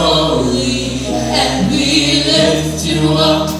holy, and we lift you up.